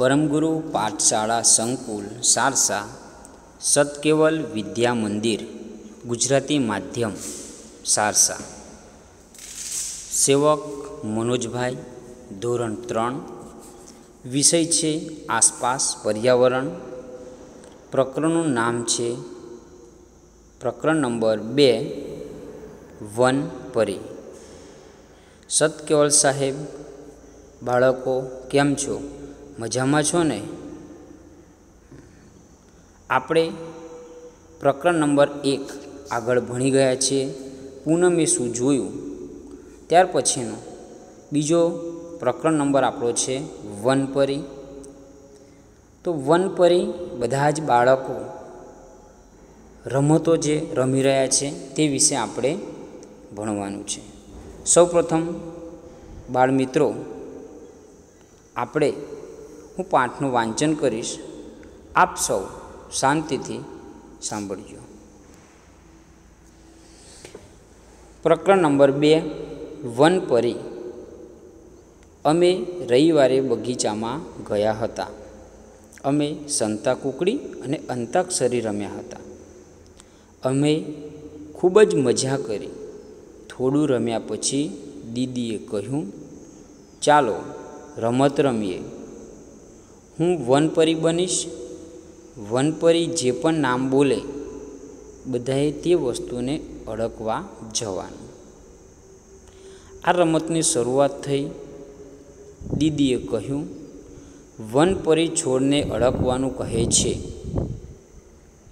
પરમગુરુ, પાઠશાળા, સંકુલ, સારસા, સતકેવલ, વિદ્યા મંદિર, ગુજરાતી માધ્યમ, સારસા. સેવક મનોજભાઈ, ધોરણ ત્રણ. વિષય છે આસપાસ પર્યાવરણ. પ્રકરણનું નામ છે પ્રકરણ નંબર બે, વન પરી. સતકેવલ સાહેબ, બાળકો, કેમ છો? મજામાં છો ને? આપણે પ્રકરણ નંબર એક આગળ ભણી ગયા છીએ, પૂનમે શું જોયું? ત્યાર પછીનો બીજો પ્રકરણ નંબર આપણો છે વનપરી. તો વનપરી બધા જ બાળકો રમતો જે રમી રહ્યા છે તે વિશે આપણે ભણવાનું છે. સૌપ્રથમ બાળમિત્રો, આપણે હું પાઠનું વાંચન કરીશ. આપ સૌ શાંતિથી સાંભળજો. પ્રકરણ નંબર બે વનપરી અમે રવિવારે બગીચામાં ગયા હતા. અમે સંતા કુકડી અને અંતાક્ષરી રમ્યા હતા. અમે ખૂબ જ મજા કરી. થોડું રમ્યા પછી દીદીએ કહ્યું, ચાલો, રમત રમીએ. હું વનપરી બનીશ, વનપરી જે પણ નામ બોલે, બધાએ તે વસ્તુને અડકવા જવાનું. આ રમતની શરૂઆત થઈ. દીદીએ કહ્યું, વનપરી છોડને અડકવાનું કહે છે.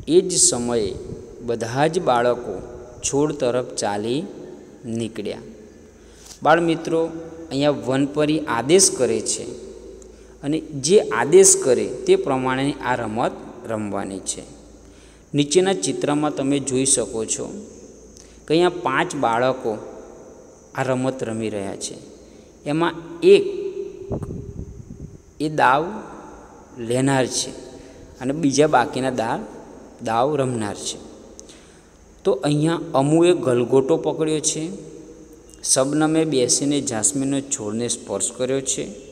એ જ સમયે બધા જ બાળકો છોડ તરફ ચાલી નીકળ્યા. બાળમિત્રો, અહીંયા વનપરી આદેશ કરે છે. અને જે આદેશ કરે તે પ્રમાણેની આ રમત રમવાની છે. નીચેના ચિત્રમાં તમે જોઈ શકો છો કે અહીંયા પાંચ બાળકો આ રમત રમી રહ્યા છે. એમાં એક એ દાવ લેનાર છે અને બીજા બાકીના દાવ દાવ રમનાર છે. તો અહીંયા અમુએ ગલગોટો પકડ્યો છે. શબનમે બેસીને જાસ્મીનના છોડને સ્પર્શ કર્યો છે.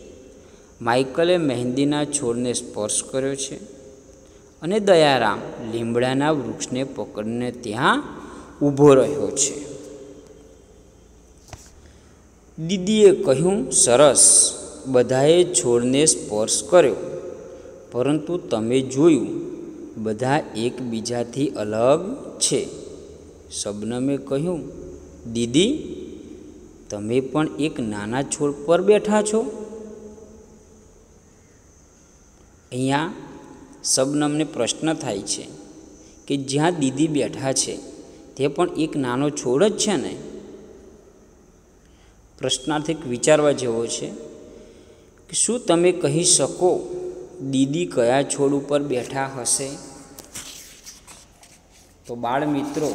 માઇકલે મહેંદીના છોડને સ્પર્શ કર્યો છે અને દયારામ લીમડાના વૃક્ષને પકડીને ત્યાં ઊભો રહ્યો છે. દીદીએ કહ્યું, સરસ, બધાએ છોડને સ્પર્શ કર્યો. પરંતુ તમે જોયું, બધા એકબીજાથી અલગ છે. શબનમે કહ્યું, દીદી, તમે પણ એક નાના છોડ પર બેઠા છો? અહીંયા શબનમને પ્રશ્ન થાય છે કે જ્યાં દીદી બેઠા છે, તે પણ એક નાનો છોડ જ છે ને? પ્રશ્નાર્થિક વિચારવા જેવો છે કે શું તમે કહી શકો દીદી કયા છોડ ઉપર બેઠા હશે? તો બાળ મિત્રો,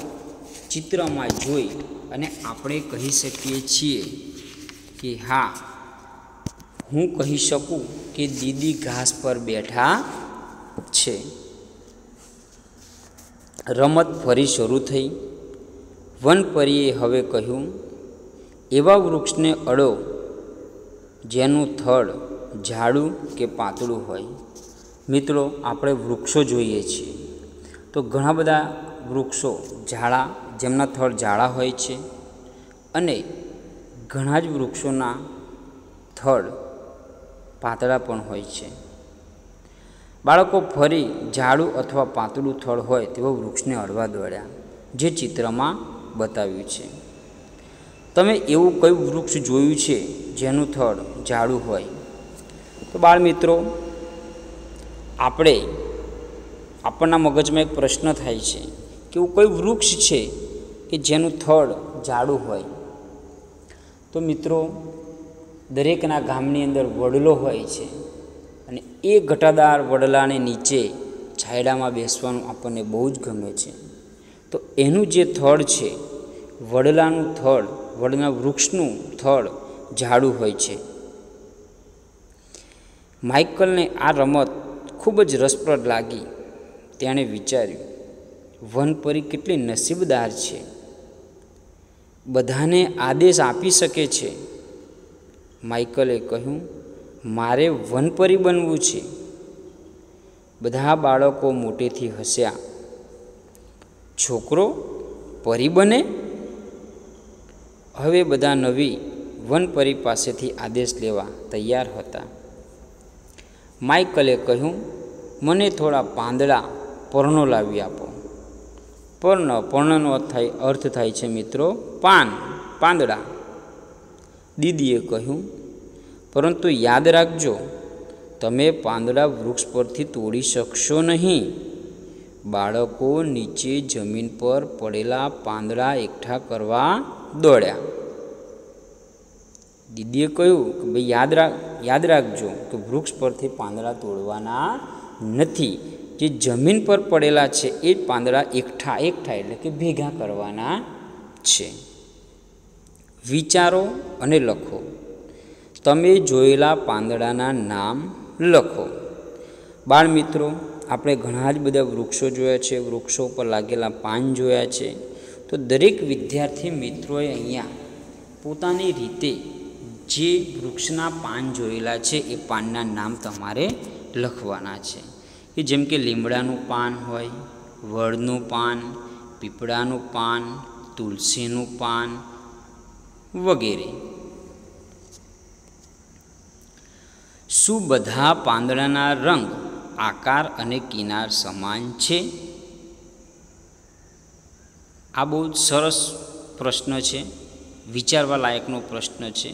ચિત્રમાં જોઈ અને આપણે કહી શકીએ છીએ કે હા હું કહી શકું કે દીદી ઘાસ પર બેઠા છે. રમત ફરી શરૂ થઈ. વનપરીએ હવે કહ્યું, એવા વૃક્ષને અડો જેનું થડ ઝાડું કે પાતળું હોય. મિત્રો, આપણે વૃક્ષો જોઈએ છીએ. તો ઘણા બધા વૃક્ષો ઝાડા, જેમના થડ ઝાડા હોય છે અને ઘણા જ વૃક્ષોના થડ પાતળા પણ હોય છે. બાળકો ફરી ઝાડું અથવા પાતળું થડ હોય તેવા વૃક્ષને અડવા દોડ્યા, જે ચિત્રમાં બતાવ્યું છે. તમે એવું કયું વૃક્ષ જોયું છે જેનું થડ ઝાડું હોય? તો બાળ મિત્રો, આપણે આપણના મગજમાં એક પ્રશ્ન થાય છે કે એવું કયું વૃક્ષ છે કે જેનું થડ ઝાડું હોય? તો મિત્રો દરેકના ગામની અંદર વડલો હોય છે અને એ ઘટાદાર વડલાને નીચે છાયડામાં બેસવાનું આપણને બહુ જ ગમે છે. તો એનું જે થડ છે, વડલાનું થડ, વડના વૃક્ષનું થડ ઝાડું હોય છે. માઇકલને આ રમત ખૂબ જ રસપ્રદ લાગી. તેણે વિચાર્યું, વનપરી કેટલી નસીબદાર છે. બધાને આદેશ આપી શકે છે માઇકલે કહ્યું, મારે વનપરી બનવું છે. બધા બાળકો મોટેથી હસ્યા. છોકરો, પરી બને? હવે બધા નવી વનપરી પાસેથી આદેશ લેવા તૈયાર હતા. માઇકલે કહ્યું, મને થોડા પાંદડા પર્ણો લાવી આપો. પર્ણ, પર્ણનો થાય, અર્થ થાય છે મિત્રો, પાન, પાંદડા. દીદીએ કહ્યું, પરંતુ યાદ રાખજો, તમે પાંદડા વૃક્ષ પરથી તોડી શકશો નહીં. બાળકો નીચે જમીન પર પડેલા પાંદડા એકઠા કરવા દોડ્યા. દીદીએ કહ્યું કે, ભાઈ, યાદ રાખ, યાદ રાખજો કે વૃક્ષ પરથી પાંદડા તોડવાના નથી. જે જમીન પર પડેલા છે, એ જ પાંદડા એકઠા એકઠા એટલે કે ભેગા કરવાના છે. વિચારો અને લખો. તમે જોયેલા પાંદડાના નામ લખો. બાળ મિત્રો આપણે ઘણા જ બધા વૃક્ષો જોયા છે. વૃક્ષો પર લાગેલા પાન જોયા છે. તો દરેક વિદ્યાર્થી મિત્રોએ અહીંયા પોતાની રીતે જે વૃક્ષના પાન જોયેલા છે એ પાનના નામ તમારે લખવાના છે. કે જેમ કે લીમડાનું પાન હોય, વડનું પાન, પીપળાનું પાન, તુલસીનું પાન વગેરે. શું બધા પાંદડાના રંગ, આકાર અને કિનાર સમાન છે? આ બહુ સરસ પ્રશ્ન છે, વિચારવા લાયકનો પ્રશ્ન છે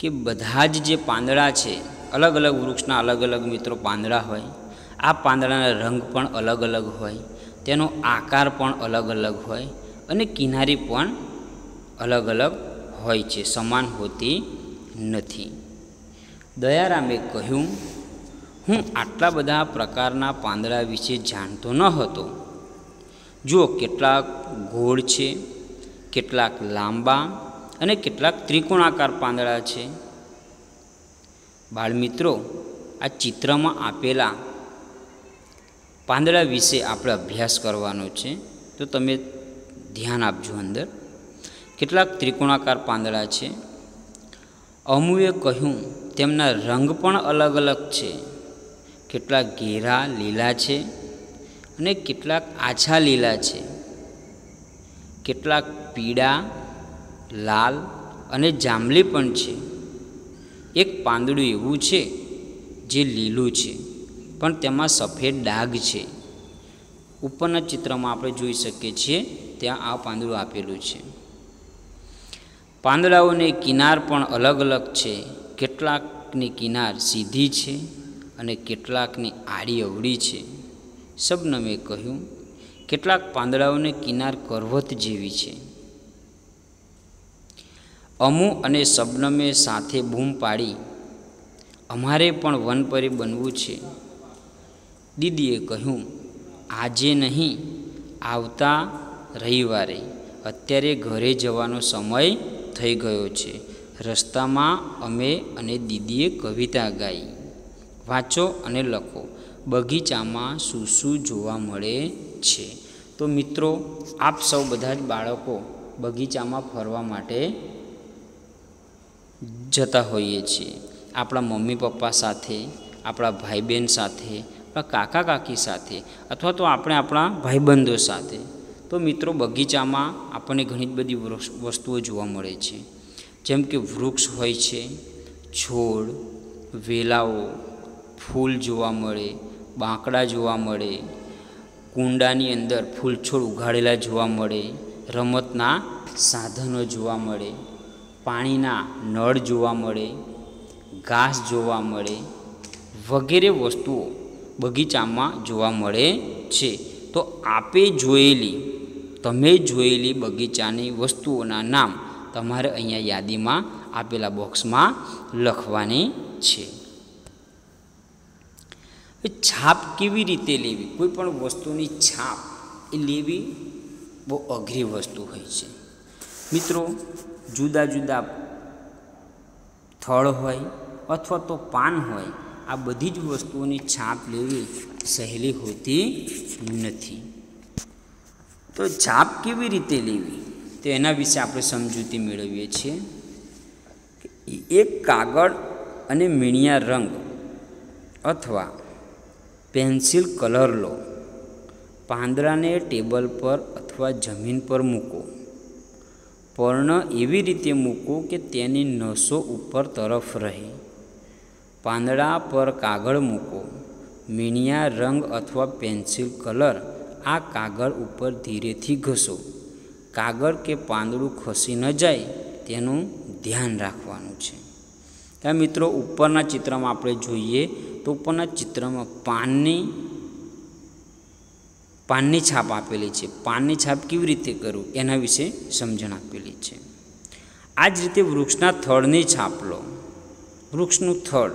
કે બધા જ જે પાંદડા છે અલગ અલગ વૃક્ષના અલગ અલગ મિત્રો પાંદડા હોય, આ પાંદડાના રંગ પણ અલગ અલગ હોય, તેનો આકાર પણ અલગ અલગ હોય અને કિનારી પણ અલગ અલગ હોય છે, સમાન હોતી નથી. દયારામે કહ્યું, હું આટલા બધા પ્રકારના પાંદડા વિશે જાણતો ન હતો. જુઓ કેટલાક ગોળ છે, કેટલાક લાંબા અને કેટલાક ત્રિકોણાકાર પાંદડા છે. બાળમિત્રો, આ ચિત્રમાં આપેલા પાંદડા વિશે આપણે અભ્યાસ કરવાનો છે, તો તમે ધ્યાન આપજો અંદર. કેટલાક ત્રિકોણાકાર પાંદડા છે. અમુએ કહ્યું, તેમના રંગ પણ અલગ અલગ છે. કેટલાક ઘેરા લીલા છે અને કેટલાક આછા લીલા છે. કેટલાક પીળા, લાલ અને જાંબલી પણ છે. એક પાંદડું એવું છે જે લીલું છે, પણ તેમાં સફેદ ડાઘ છે. ઉપરના ચિત્રમાં આપણે જોઈ શકીએ છીએ, ત્યાં આ પાંદડું આપેલું છે. પાંદડાઓની કિનાર પણ અલગ અલગ છે. કેટલાકની કિનાર સીધી છે અને કેટલાકની આડી અવળી છે. શબનમે કહ્યું, કેટલાક પાંદડાઓની કિનાર કરવત જેવી છે. અમુ અને શબનમે સાથે બૂમ પાડી, અમારે પણ વનપરી બનવું છે. દીદીએ કહ્યું, આજે નહીં, આવતા રવિવારે. અત્યારે ઘરે જવાનો સમય થઈ ગયો છે. રસ્તામાં અમે અને દીદીએ કવિતા ગાઈ. વાંચો અને લખો. બગીચામાં શું શું જોવા મળે છે? તો મિત્રો, આપ સૌ બધા જ બાળકો બગીચામાં ફરવા માટે જતા હોઈએ છીએ. આપણા મમ્મી પપ્પા સાથે, આપણા ભાઈ બહેન સાથે, આપણા કાકા કાકી સાથે, અથવા તો આપણે આપણા ભાઈબંધો સાથે. તો મિત્રો બગીચામાં આપણને ઘણી બધી વસ્તુઓ જોવા મળે છે. જેમ કે વૃક્ષ હોય છે, છોડ, વેલાઓ, ફૂલ જોવા મળે, બાંકડા જોવા મળે, કુંડાની અંદર ફૂલ છોડ ઉગાડેલા જોવા મળે, રમતના સાધનો જોવા મળે, પાણીના નળ જોવા મળે, ઘાસ જોવા મળે, વગેરે વસ્તુઓ બગીચામાં જોવા મળે છે. તો આપે જોયેલી તમે જોયેલી બગીચાની વસ્તુઓના નામ તમારે અહીંયા યાદીમાં આપેલા બોક્સમાં લખવાની છે. છાપ કેવી રીતે લેવી? કોઈ પણ વસ્તુની છાપ એ લેવી બહુ અઘરી વસ્તુ હોય છે. મિત્રો, જુદા જુદા થળ હોય અથવા તો પાન હોય, આ બધી જ વસ્તુઓની છાપ લેવી સહેલી હોતી નથી. તો છાપ કેવી રીતે લેવી? તો એના વિશે આપણે સમજૂતી મેળવીએ છીએ. એક કાગળ અને મીણિયા રંગ અથવા પેન્સિલ કલર લો. પાંદડાને ટેબલ પર અથવા જમીન પર મૂકો. પર્ણ એવી રીતે મૂકો કે તેની નસો ઉપર તરફ રહે. પાંદડા પર કાગળ મૂકો. મીણિયા રંગ અથવા પેન્સિલ કલર આ કાગળ ઉપર ધીરેથી ઘસો. કાગળ કે પાંદડું ખસી ન જાય તેનું ધ્યાન રાખવાનું છે. ત્યાં મિત્રો, ઉપરના ચિત્રમાં આપણે જોઈએ તો ઉપરના ચિત્રમાં પાનની પાનની છાપ આપેલી છે. પાનની છાપ કેવી રીતે કરવું એના વિશે સમજણ આપેલી છે. આ જ રીતે વૃક્ષના થળની છાપ લો. વૃક્ષનું થળ.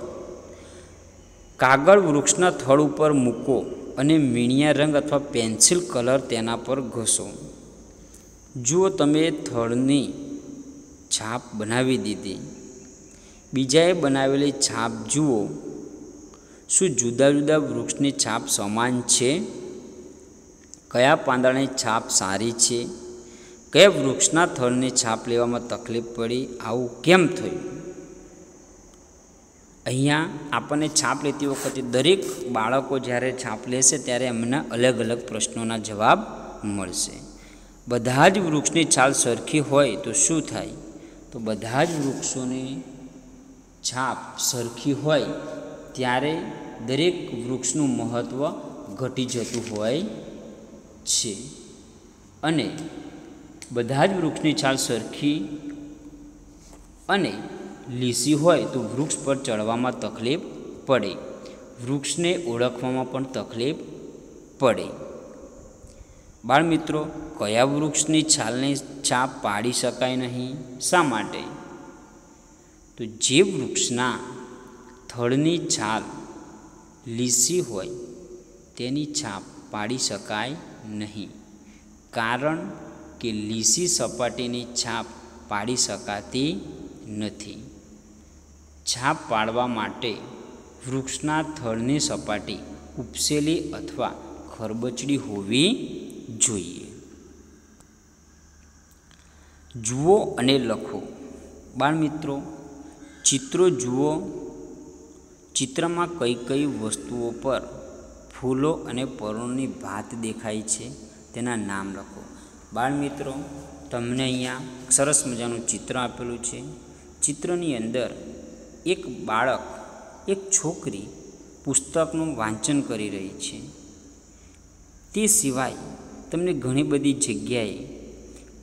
કાગળ વૃક્ષના થળ ઉપર મૂકો. અને મીણિયા રંગ અથવા પેન્સિલ કલર તેના પર ઘસો. જુઓ તમે થળની છાપ બનાવી દીધી. બીજાએ બનાવેલી છાપ જુઓ. શું જુદા જુદા વૃક્ષની છાપ સમાન છે? કયા પાંદડાની છાપ સારી છે? કયા વૃક્ષના થળની છાપ લેવામાં તકલીફ પડી? આવું કેમ થયું? અહીંયા આપણને છાપ લેતી વખતે દરેક બાળકો જ્યારે છાપ લેશે ત્યારે એમના અલગ અલગ પ્રશ્નોના જવાબ મળશે. બધા જ વૃક્ષની છાલ સરખી હોય તો શું થાય? તો બધા જ વૃક્ષોની છાપ સરખી હોય ત્યારે દરેક વૃક્ષનું મહત્ત્વ ઘટી જતું હોય છે. અને બધા જ વૃક્ષની છાલ સરખી અને લીસી હોય તો વૃક્ષ પર ચડવામાં તકલીફ પડે. વૃક્ષને ઓળખવામાં પણ તકલીફ પડે. બાળમિત્રો, કયા વૃક્ષની છાલની છાપ પાડી શકાય નહીં? શા માટે? તો જે વૃક્ષના થળની છાલ લીસી હોય, તેની છાપ પાડી શકાય નહીં. કારણ કે લીસી સપાટીની છાપ પાડી શકાતી નથી. છાપ પાડવા માટે વૃક્ષના થળની સપાટી ઉપસેલી અથવા ખરબચડી હોવી જોઈએ. જુઓ અને લખો. બાળમિત્રો, ચિત્રો જુઓ. ચિત્રમાં કઈ કઈ વસ્તુઓ પર ફૂલો અને પર્ણોની ભાત દેખાય છે તેના નામ લખો. બાળમિત્રો, તમને અહીંયા સરસ મજાનું ચિત્ર આપેલું છે. ચિત્રની અંદર એક બાળક, એક છોકરી પુસ્તકનું વાંચન કરી રહી છે. તે સિવાય તમને ઘણી બધી જગ્યાએ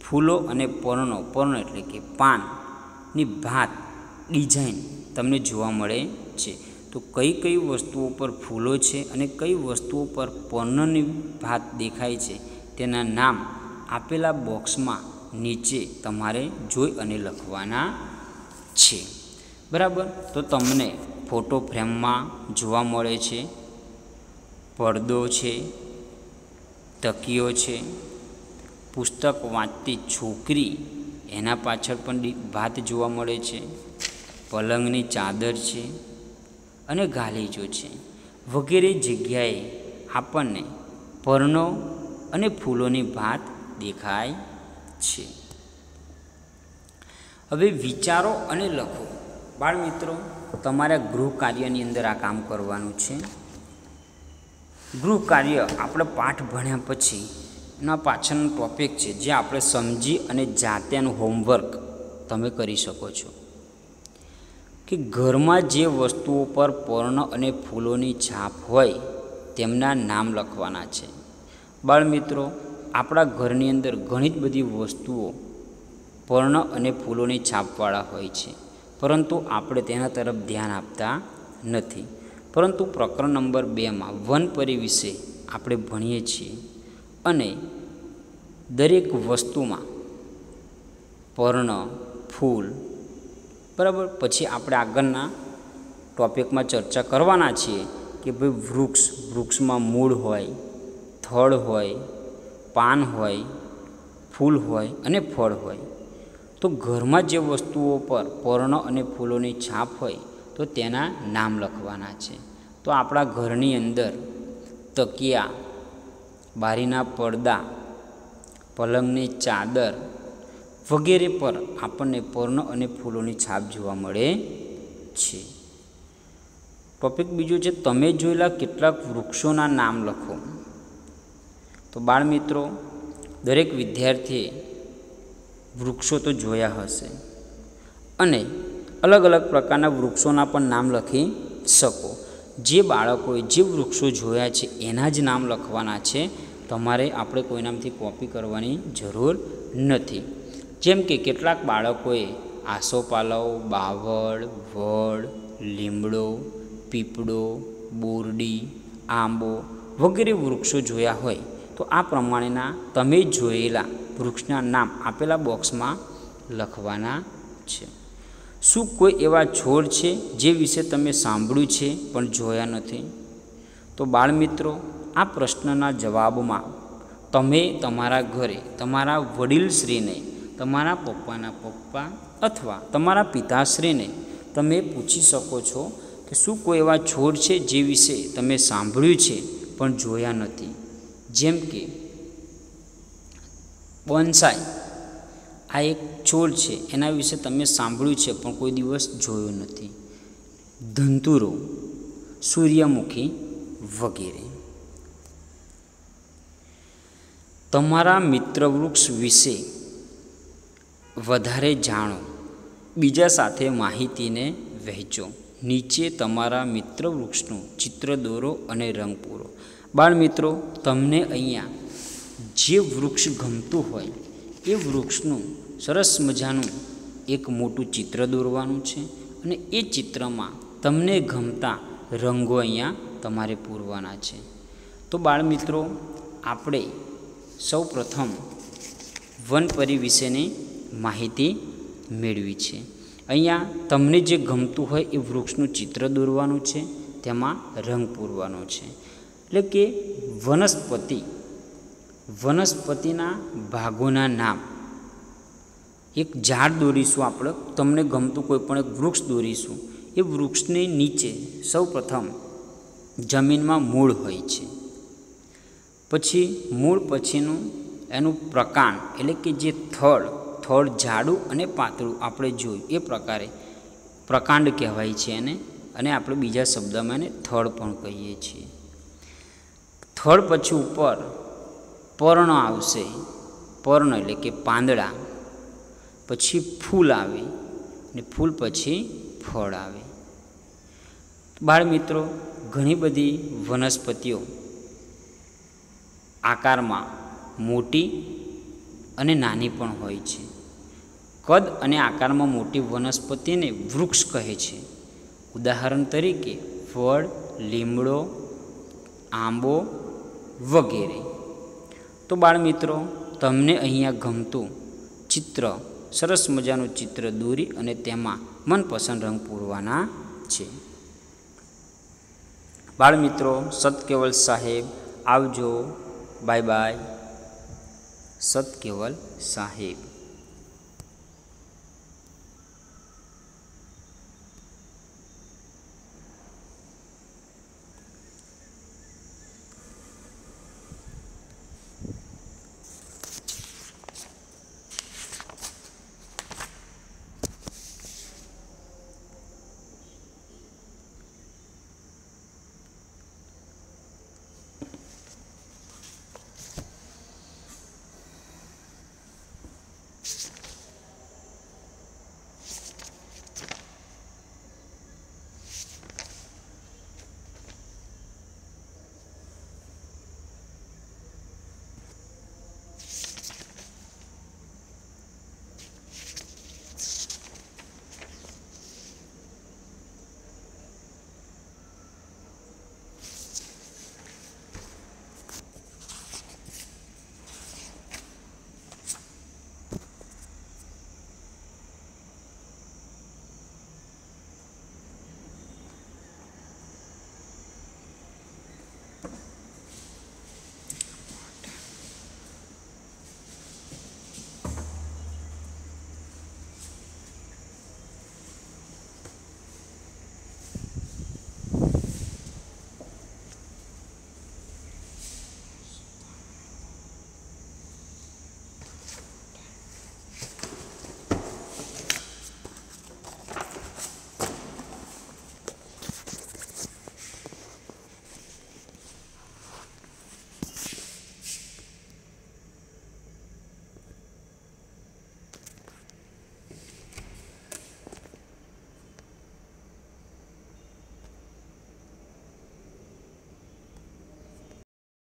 ફૂલો અને પર્ણો, પર્ણ એટલે કે પાનની ભાત ડિઝાઇન તમને જોવા મળે છે. તો કઈ કઈ વસ્તુઓ પર ફૂલો છે અને કઈ વસ્તુઓ પર પર્ણની ભાત દેખાય છે તેના નામ આપેલા બોક્સમાં નીચે તમારે જોઈ અને લખવાના છે. બરાબર? તો તમને ફોટો ફ્રેમમાં જોવા મળે છે. પડદો છે તકીઓ છે, પુસ્તક વાંચતી છોકરી એના પાછળ પણ ભાત જોવા મળે છે. પલંગની ચાદર છે અને ગાલીચો છે. વગેરે જગ્યાએ આપણને પર્ણો અને ફૂલોની ભાત દેખાય છે. હવે વિચારો અને લખો. બાળમિત્રો તમારા ગૃહ કાર્યની અંદર આ કામ કરવાનું છે. ગૃહ કાર્ય આપણે પાઠ ભણ્યા પછી એના પાછળનો ટોપિક છે, જે આપણે સમજી અને જાતેનું હોમવર્ક તમે કરી શકો છો. કે ઘરમાં જે વસ્તુઓ પર પર્ણ અને ફૂલોની છાપ હોય, તેમના નામ લખવાના છે. બાળમિત્રો આપણા ઘરની અંદર ઘણી જ બધી વસ્તુઓ પર્ણ અને ફૂલોની છાપવાળા હોય છે. પરંતુ આપણે તેના તરફ ધ્યાન આપતા નથી. પરંતુ પ્રકરણ નંબર બેમાં વનપરી વિશે આપણે ભણીએ છીએ અને દરેક વસ્તુમાં પર્ણ, ફૂલ, બરાબર? પછી આપણે આગળના ટોપિકમાં ચર્ચા કરવાના છીએ કે ભાઈ વૃક્ષ, વૃક્ષમાં મૂળ હોય, થળ હોય, પાન હોય, ફૂલ હોય અને ફળ હોય. તો ઘરમાં જે વસ્તુઓ પર પર્ણ અને ફૂલોની છાપ હોય, તો તેના નામ લખવાના છે. તો આપણા ઘરની અંદર તકિયા, બારીના પડદા, પલંગની ચાદર વગેરે પર આપણને પર્ણ અને ફૂલોની છાપ જોવા મળે છે. ટોપિક બીજો છે, તમે જોયેલા કેટલાક વૃક્ષોના નામ લખો. તો બાળ મિત્રો દરેક વિદ્યાર્થીએ વૃક્ષો તો જોયા હશે. અને અલગ અલગ પ્રકારના વૃક્ષોના પણ નામ લખી શકો. જે બાળકોએ જે વૃક્ષો જોયા છે, એના જ નામ લખવાના છે. તમારે આપણે કોઈ નામથી કોપી કરવાની જરૂર નથી. જેમ કે કેટલાક બાળકોએ આસોપાલવ બાવળ, વડ, લીમડો, પીપળો, બોરડી, આંબો વગેરે વૃક્ષો જોયા હોય, તો આ પ્રમાણેના તમે જોયેલા વૃક્ષના નામ આપેલા બોક્સમાં લખવાના છે. શું કોઈ એવા છોડ છે જે વિશે તમે સાંભળ્યું છે પણ જોયા નથી? તો બાળમિત્રો, આ પ્રશ્નના જવાબમાં તમે તમારા ઘરે તમારા વડીલશ્રીને, તમારા પપ્પાના પપ્પા અથવા તમારા પિતાશ્રીને તમે પૂછી શકો છો કે શું કોઈ એવા છોડ છે જે વિશે તમે સાંભળ્યું છે પણ જોયા નથી? જેમ કે બોન્સાઈ આ એક છોડ છે, એના વિશે તમે સાંભળ્યું છે, પણ કોઈ દિવસ જોયો નથી. ધંતુરો સૂર્યમુખી વગેરે. તમારા મિત્ર વૃક્ષ વિશે વધારે જાણો. બીજા સાથે માહિતીને વહેંચો. નીચે તમારા મિત્ર વૃક્ષનું ચિત્ર દોરો અને રંગ પૂરો. બાળ મિત્રો તમને અહીંયા જે વૃક્ષ ગમતું હોય, એ વૃક્ષનું સરસ મજાનું એક મોટું ચિત્ર દોરવાનું છે અને એ ચિત્રમાં તમને ગમતા રંગો અહીંયા તમારે પૂરવાના છે. તો બાળમિત્રો આપણે સૌ પ્રથમ વનપરી વિશેની માહિતી મેળવી છે. અહીંયા તમને જે ગમતું હોય એ વૃક્ષનું ચિત્ર દોરવાનું છે, તેમાં રંગ પૂરવાનો છે. એટલે કે વનસ્પતિ વનસ્પતિના ભાગોના નામ. એક ઝાડ દોરીશું આપણે, તમને ગમતું કોઈ પણ એક વૃક્ષ દોરીશું. એ વૃક્ષની નીચે સૌ પ્રથમ જમીનમાં મૂળ હોય છે. પછી મૂળ પછીનું એનું પ્રકાંડ એટલે કે જે થડ થડ જાડું અને પાતળું આપણે જોયું. એ પ્રકારે પ્રકાંડ કહેવાય છે એને, અને આપણે બીજા શબ્દમાં એને થડ પણ કહીએ છીએ. થડ પછી ઉપર પર્ણ આવશે. પર્ણ એટલે કે પાંદડા. પછી ફૂલ આવે ને ફૂલ પછી ફળ આવે. બાળમિત્રો ઘણી બધી વનસ્પતિઓ આકારમાં મોટી અને નાની પણ હોય છે. કદ અને આકારમાં મોટી વનસ્પતિને વૃક્ષ કહે છે. ઉદાહરણ તરીકે, ફળ, લીમડો, આંબો વગેરે. તો બાળ મિત્રો, તમને અહીંયા ગમતું ચિત્ર, સરસ મજાનું ચિત્ર દોરી અને તેમાં મનપસંદ રંગ પૂરવાના છે. બાળમિત્રો સતકેવલ સાહેબ, આવજો. Bye bye. સતકેવલ સાહેબ.